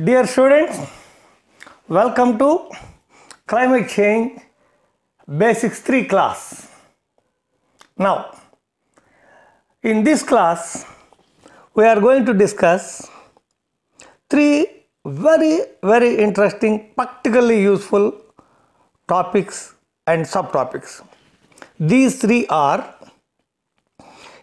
Dear students, welcome to Climate Change Basics 3 class. Now, in this class, we are going to discuss three very, very interesting, practically useful topics and subtopics. These three are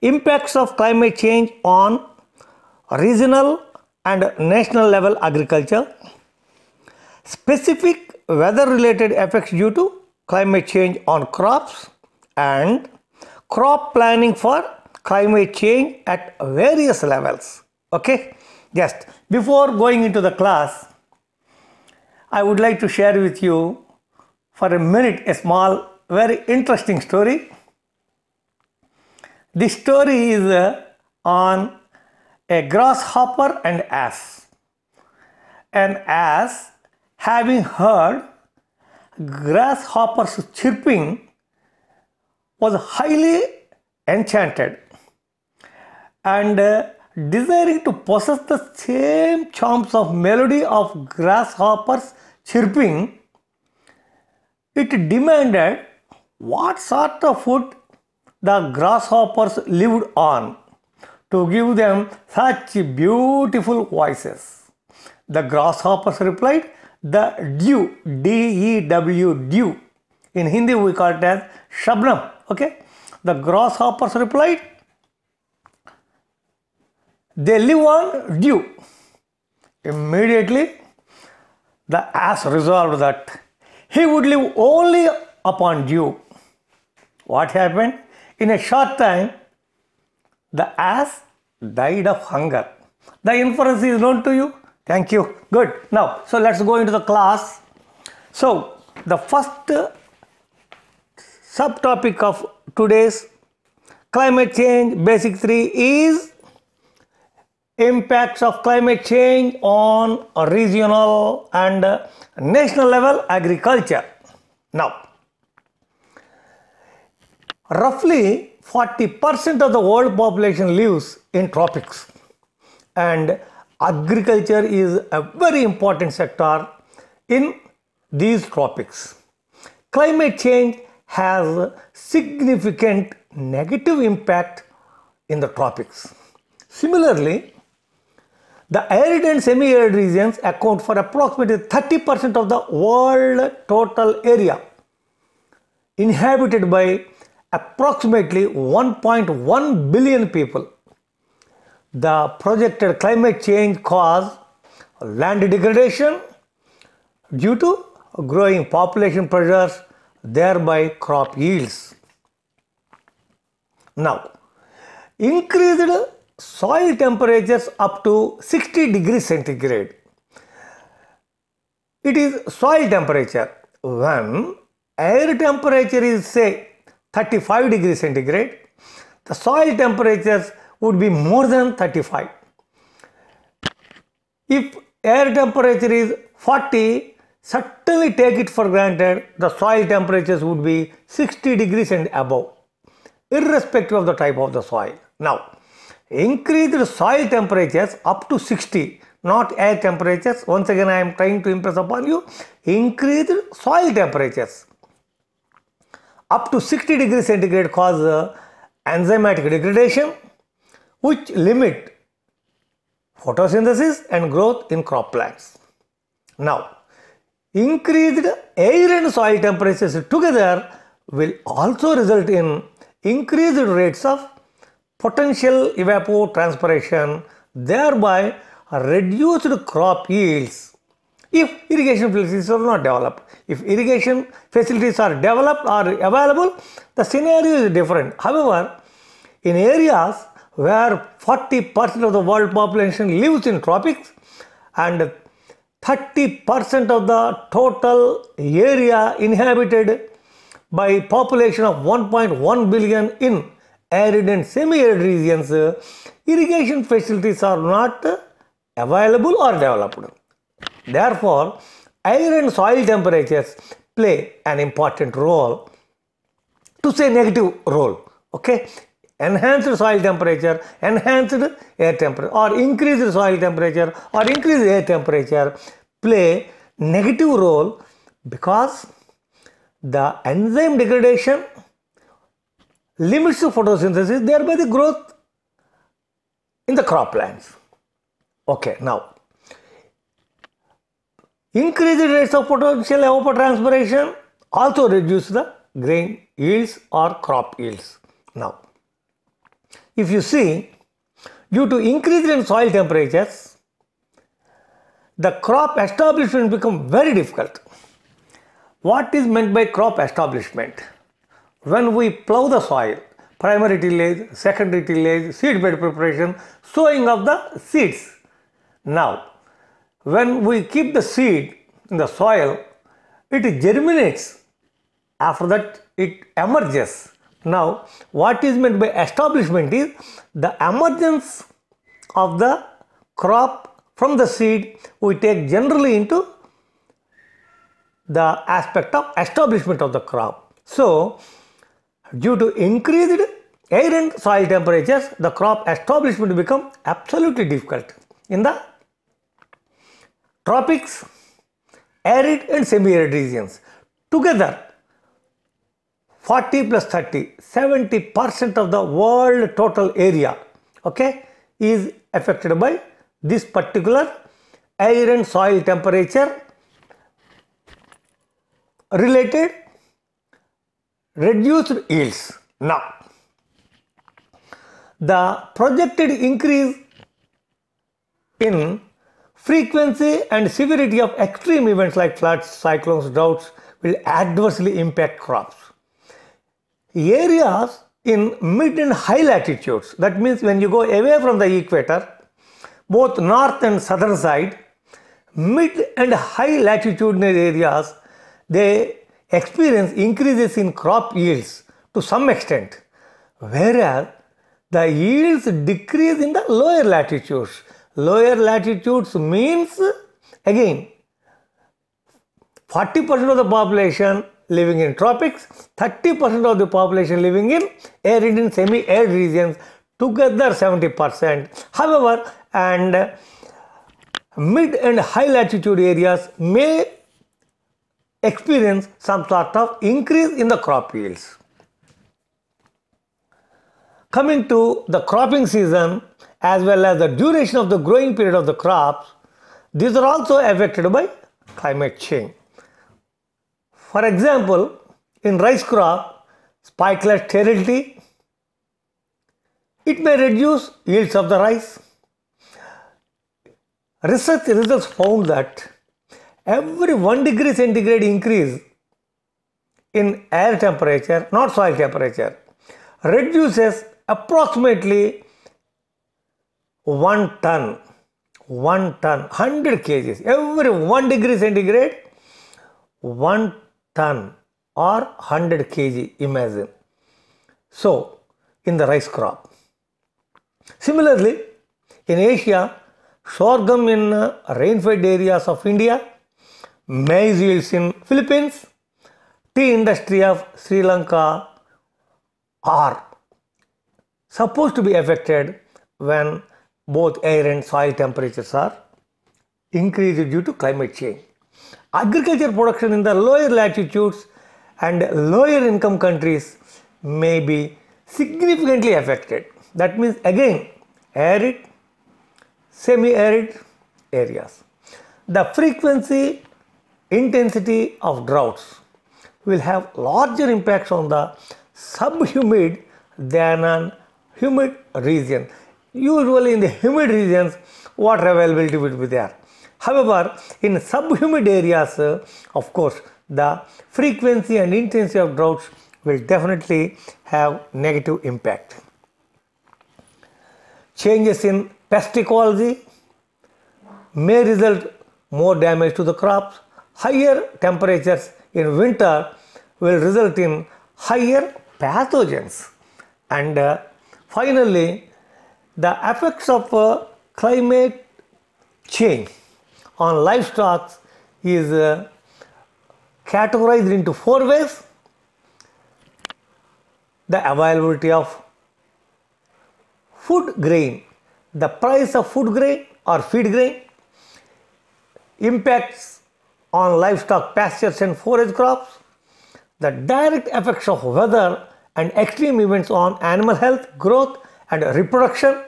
impacts of climate change on regional and national level agriculture, specific weather related effects due to climate change on crops, and crop planning for climate change at various levels. Okay, just before going into the class, I would like to share with you for a minute a small, very interesting story. This story is uh, on a grasshopper and ass. An ass, having heard grasshoppers chirping, was highly enchanted and uh, desiring to possess the same charms of melody of grasshoppers chirping, it demanded what sort of food the grasshoppers lived on to give them such beautiful voices. The grasshoppers replied, the dew, D-E-W, dew. In Hindi we call it as shabnam. Okay. The grasshoppers replied, they live on dew. Immediately, the ass resolved that he would live only upon dew. What happened? In a short time, the ass died of hunger. The inference is known to you. Thank you. Good. Now, so let's go into the class. So, the first subtopic of today's climate change basic 3 is impacts of climate change on regional and national level agriculture. Now, roughly 40% of the world population lives in tropics and agriculture is a very important sector in these tropics. Climate change has significant negative impact in the tropics. Similarly, the arid and semi-arid regions account for approximately 30% of the world total area inhabited by approximately 1.1 billion people. The projected climate change cause land degradation due to growing population pressures, thereby crop yields. Now, increased soil temperatures up to 60 degrees centigrade. It is soil temperature. When air temperature is say 35 degrees centigrade, the soil temperatures would be more than 35. If air temperature is 40, certainly take it for granted the soil temperatures would be 60 degrees and above, irrespective of the type of the soil. Now, increased soil temperatures up to 60, not air temperatures. Once again, I am trying to impress upon you, increased soil temperatures up to 60 degrees centigrade cause uh, enzymatic degradation which limit photosynthesis and growth in crop plants. Now, increased air and soil temperatures together will also result in increased rates of potential evapotranspiration, thereby reduced crop yields if irrigation facilities are not developed. If irrigation facilities are developed or available, the scenario is different. However, in areas where 40% of the world population lives in tropics and 30% of the total area inhabited by population of 1.1 billion in arid and semi-arid regions, irrigation facilities are not available or developed. Therefore, air and soil temperatures play an important role to say negative role. Okay, enhanced soil temperature, enhanced air temperature, or increased soil temperature, or increased air temperature play negative role because the enzyme degradation limits the photosynthesis, thereby the growth in the crop croplands. Okay, now increased rates of potential evapotranspiration also reduce the grain yields or crop yields. Now, if you see, due to increase in soil temperatures, the crop establishment become very difficult. What is meant by crop establishment? When we plow the soil, primary tillage, secondary tillage, seed bed preparation, sowing of the seeds. Now, when we keep the seed in the soil, it germinates. After that, it emerges. Now, what is meant by establishment is the emergence of the crop from the seed we take generally into the aspect of establishment of the crop. So, due to increased air and soil temperatures, the crop establishment become absolutely difficult. In the tropics, arid and semi-arid regions, together 40 plus 30, 70 percent of the world total area, okay, is affected by this particular air and soil temperature related reduced yields. Now, the projected increase in frequency and severity of extreme events like floods, cyclones, droughts will adversely impact crops. Areas in mid and high latitudes, that means when you go away from the equator, both north and southern side, mid and high latitudinal areas, they experience increases in crop yields to some extent, whereas the yields decrease in the lower latitudes. Lower latitudes means again 40% of the population living in tropics, 30% of the population living in arid and semi-arid regions, together 70%. However, and uh, mid and high latitude areas may experience some sort of increase in the crop yields. Coming to the cropping season as well as the duration of the growing period of the crops, these are also affected by climate change. For example, in rice crop, spikelet sterility, it may reduce yields of the rice. Research results found that every 1 degree centigrade increase in air temperature, not soil temperature, reduces approximately 1 ton, 1 ton, 100 kgs. Every 1 degree centigrade, 1 ton or 100 kg, imagine. So, in the rice crop. Similarly, in Asia, sorghum in uh, rain-fed areas of India maize yields in Philippines, tea industry of Sri Lanka are supposed to be affected when both air and soil temperatures are increased due to climate change. Agriculture production in the lower latitudes and lower income countries may be significantly affected. That means again arid, semi-arid areas. The frequency intensity of droughts will have larger impacts on the subhumid than an humid region. Usually in the humid regions, water availability will be there. However, in subhumid areas, of course, the frequency and intensity of droughts will definitely have negative impact. Changes in pest ecology may result more damage to the crops higher temperatures in winter will result in higher pathogens and uh, finally the effects of uh, climate change on livestock is uh, categorized into four ways. The availability of food grain, the price of food grain or feed grain, impacts on livestock pastures and forage crops, the direct effects of weather and extreme events on animal health, growth, and reproduction.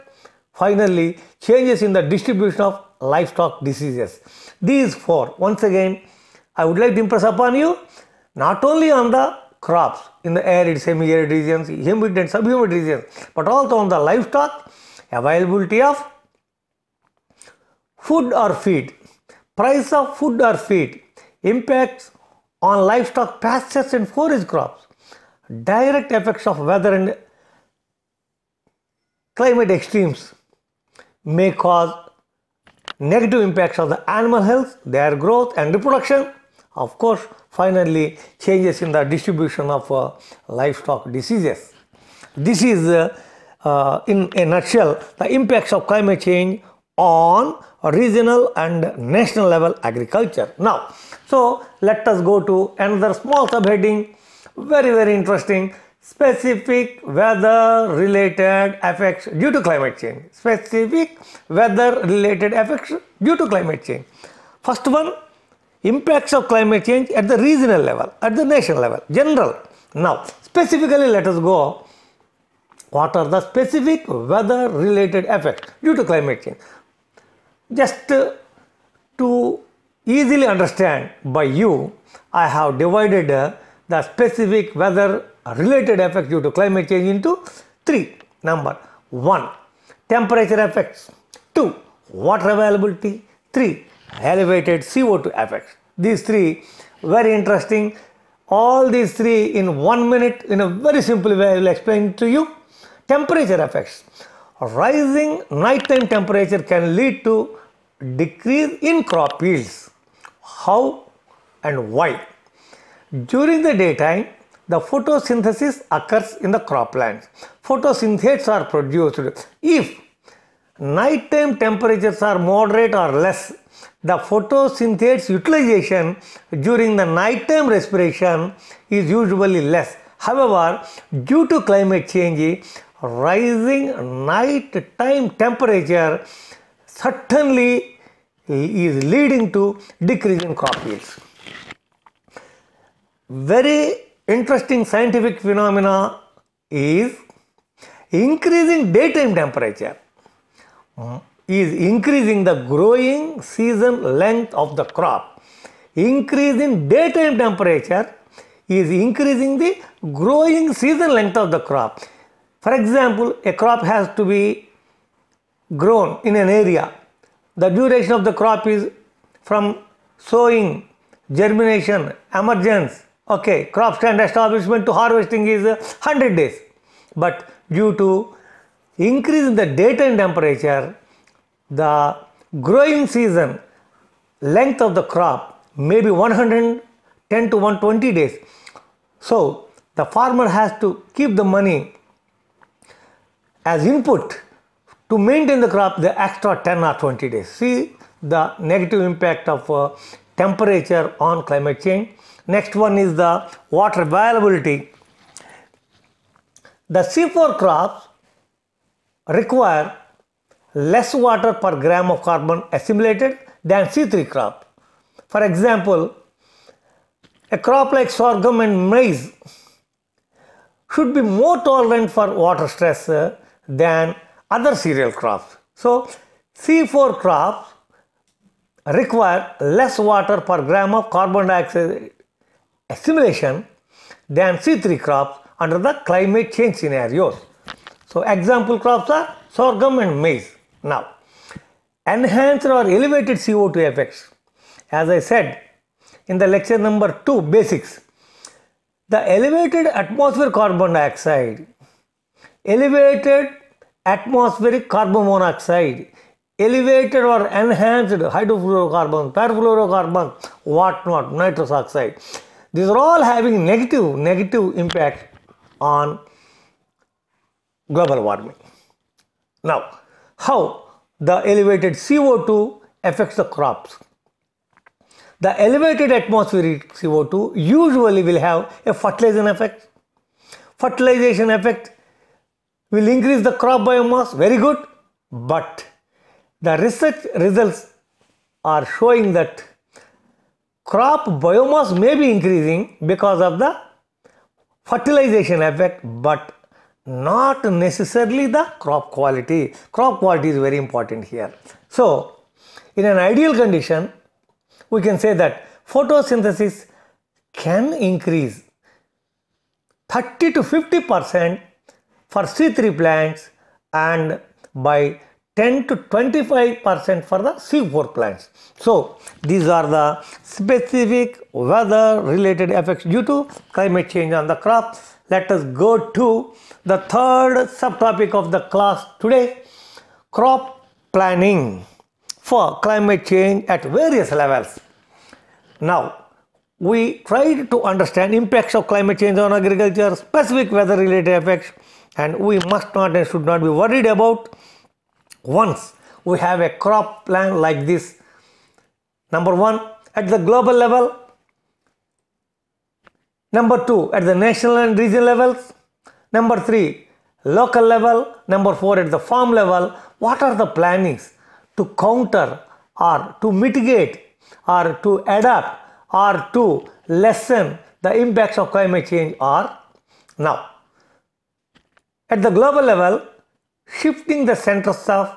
Finally, changes in the distribution of livestock diseases. These four, once again, I would like to impress upon you not only on the crops in the arid, semi-arid regions, humid and subhumid regions, but also on the livestock, availability of food or feed, price of food or feed, impacts on livestock pastures and forage crops, direct effects of weather and climate extremes may cause negative impacts on the animal health, their growth and reproduction. Of course, finally, changes in the distribution of uh, livestock diseases. This is, uh, uh, in a nutshell, the impacts of climate change on regional and national level agriculture. Now, so let us go to another small subheading, very, very interesting specific weather related effects due to climate change. Specific weather related effects due to climate change. First one, impacts of climate change at the regional level, at the national level, general. Now, specifically let us go what are the specific weather related effects due to climate change. Just uh, to easily understand by you, I have divided uh, the specific weather related effects due to climate change into three. Number one, temperature effects. Two, water availability. Three, elevated CO2 effects. These three very interesting. All these three in one minute in a very simple way I will explain to you. Temperature effects. Rising nighttime temperature can lead to decrease in crop yields. How and why? During the daytime, the photosynthesis occurs in the croplands. Photosynthates are produced. If nighttime temperatures are moderate or less, the photosynthates utilization during the nighttime respiration is usually less. However, due to climate change, rising nighttime temperature certainly is leading to decrease in crop yields. Very interesting scientific phenomena is increasing daytime temperature is increasing the growing season length of the crop. Increasing daytime temperature is increasing the growing season length of the crop. For example, a crop has to be grown in an area. The duration of the crop is from sowing, germination, emergence, okay crop stand establishment to harvesting is 100 days. But due to increase in the daytime temperature the growing season length of the crop may be 110 to 120 days. So the farmer has to keep the money as input to maintain the crop the extra 10 or 20 days. See the negative impact of uh, temperature on climate change Next one is the water availability. The C4 crops require less water per gram of carbon assimilated than C3 crop. For example, a crop like sorghum and maize should be more tolerant for water stress uh, than other cereal crops. So, C4 crops require less water per gram of carbon dioxide assimilation than C3 crops under the climate change scenarios. So example crops are sorghum and maize. Now, enhanced or elevated CO2 effects. As I said in the lecture number 2 basics, the elevated atmospheric carbon dioxide, elevated atmospheric carbon monoxide, elevated or enhanced hydrofluorocarbons, perfluorocarbons, what not, nitrous oxide these are all having negative, negative impact on global warming. Now, how the elevated CO2 affects the crops? The elevated atmospheric CO2 usually will have a fertilization effect. Fertilization effect will increase the crop biomass, very good, but the research results are showing that crop biomass may be increasing because of the fertilization effect, but not necessarily the crop quality. Crop quality is very important here. So, in an ideal condition, we can say that photosynthesis can increase 30 to 50 percent for C3 plants and by 10 to 25 percent for the C4 plants. So, these are the specific weather related effects due to climate change on the crop. Let us go to the third subtopic of the class today crop planning for climate change at various levels. Now, we tried to understand impacts of climate change on agriculture, specific weather related effects and we must not and should not be worried about once we have a crop plan like this. Number one, at the global level. Number two, at the national and regional levels. Number three, local level. Number four, at the farm level. What are the plannings to counter or to mitigate or to adapt or to lessen the impacts of climate change are now at the global level shifting the centers of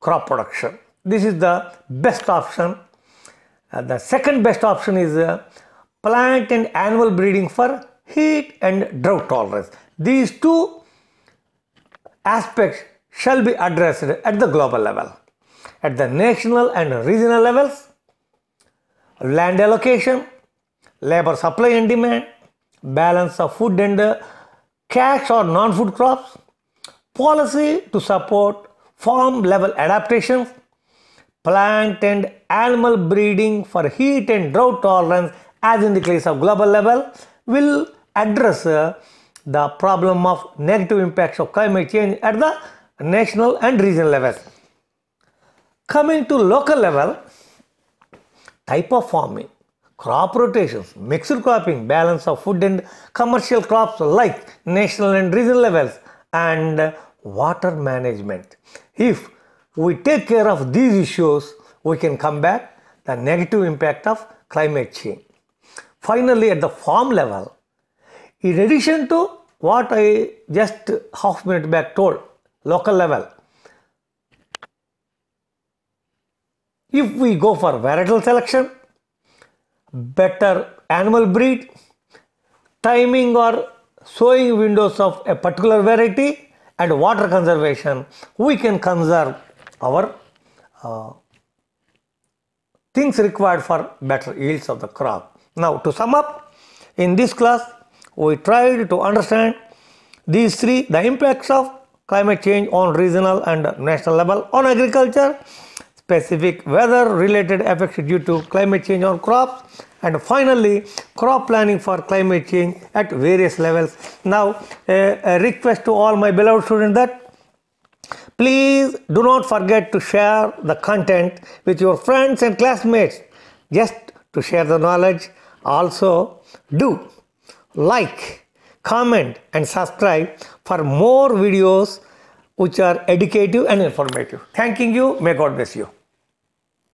crop production. This is the best option. Uh, the second best option is uh, plant and animal breeding for heat and drought tolerance. These two aspects shall be addressed at the global level. At the national and regional levels land allocation, labor supply and demand, balance of food and uh, cash or non-food crops, policy to support farm level adaptations, plant and animal breeding for heat and drought tolerance as in the case of global level will address uh, the problem of negative impacts of climate change at the national and regional levels. Coming to local level, type of farming, crop rotations, mixed cropping, balance of food and commercial crops like national and regional levels, and water management. If we take care of these issues, we can combat the negative impact of climate change. Finally, at the farm level, in addition to what I just half minute back told, local level, If we go for varietal selection, better animal breed, timing or sowing windows of a particular variety and water conservation, we can conserve our uh, things required for better yields of the crop. Now to sum up, in this class we tried to understand these three, the impacts of climate change on regional and national level on agriculture, specific weather related effects due to climate change on crops and finally crop planning for climate change at various levels. Now a, a request to all my beloved students that please do not forget to share the content with your friends and classmates just to share the knowledge. Also do like, comment and subscribe for more videos which are educative and informative. Thanking you. May God bless you.